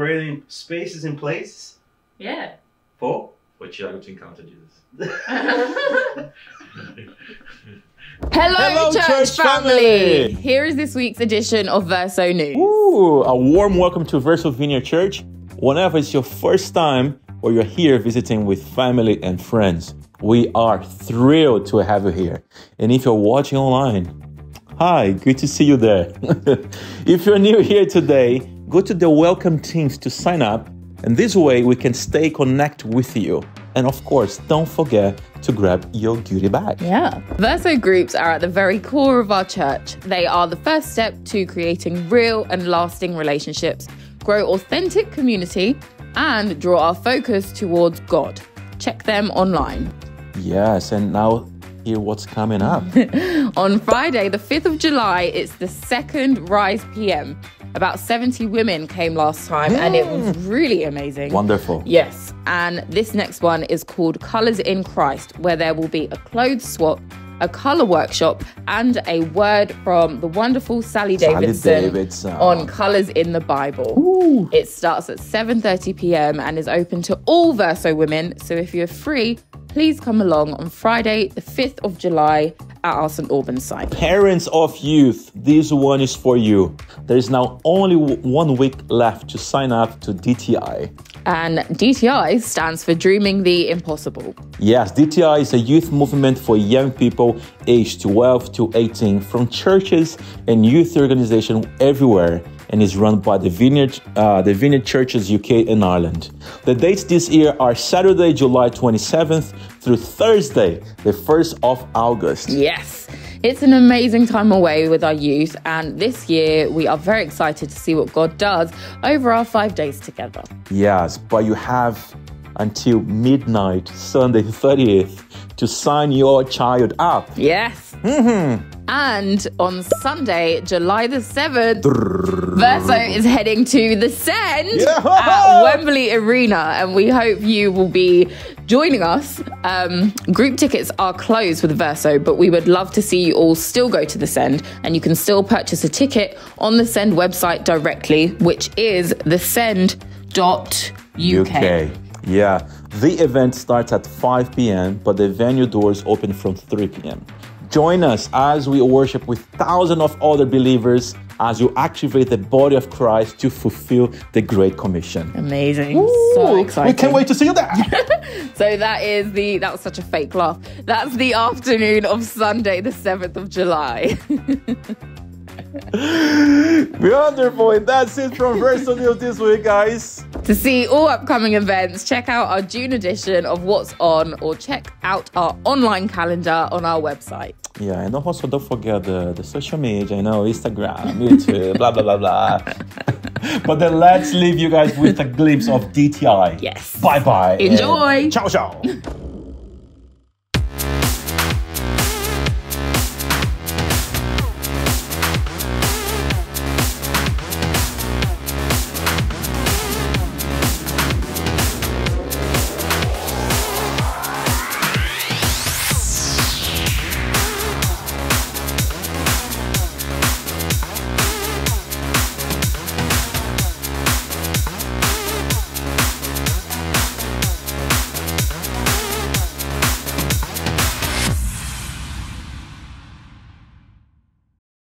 creating spaces and places Yeah. for. For Chicago to encounter Jesus. Hello, Hello, church, church family. family. Here is this week's edition of Verso News. Ooh, a warm welcome to Verso Vineyard Church. Whenever it's your first time or you're here visiting with family and friends, we are thrilled to have you here. And if you're watching online, hi, good to see you there. if you're new here today, go to the welcome teams to sign up. And this way we can stay connect with you. And of course, don't forget to grab your goodie bag. Yeah. Verso groups are at the very core of our church. They are the first step to creating real and lasting relationships, grow authentic community, and draw our focus towards God. Check them online. Yes, and now hear what's coming up. On Friday, the 5th of July, it's the second Rise PM. About 70 women came last time, and it was really amazing. Wonderful. Yes, and this next one is called Colors in Christ, where there will be a clothes swap, a color workshop, and a word from the wonderful Sally Davidson, Davidson. on colors in the Bible. It starts at 7:30 p.m. and is open to all Verso women. So if you're free, please come along on Friday, the 5th of July at our St Albans site. Parents of youth, this one is for you. There is now only one week left to sign up to DTI. And DTI stands for Dreaming the Impossible. Yes, DTI is a youth movement for young people aged 12 to 18 from churches and youth organizations everywhere and is run by the Vineyard, uh, the Vineyard Churches UK and Ireland. The dates this year are Saturday, July 27th through Thursday, the 1st of August. Yes, it's an amazing time away with our youth, and this year we are very excited to see what God does over our five days together. Yes, but you have until midnight, Sunday 30th, to sign your child up. Yes. And on Sunday, July the 7th, Verso is heading to the Send Yeah. at Wembley Arena, and we hope you will be joining us. Um, group tickets are closed with Verso, but we would love to see you all still go to the Send, and you can still purchase a ticket on the Send website directly, which is thesend.uk. UK. Yeah, the event starts at 5 p.m., but the venue doors open from 3 p.m. Join us as we worship with thousands of other believers as you activate the body of Christ to fulfill the Great Commission. Amazing. so exciting. We can't wait to see you there. So that is the that was such a fake laugh. That's the afternoon of Sunday, the 7th of July. Wonderful. And that's it from Verso News this week, guys. to see all upcoming events, check out our June edition of What's On or check out our online calendar on our website. Yeah, and also don't forget the, the social media, you know, Instagram, YouTube, blah, blah, blah, blah. but then let's leave you guys with a glimpse of DTI. Yes. Bye bye. Enjoy. Ciao, ciao.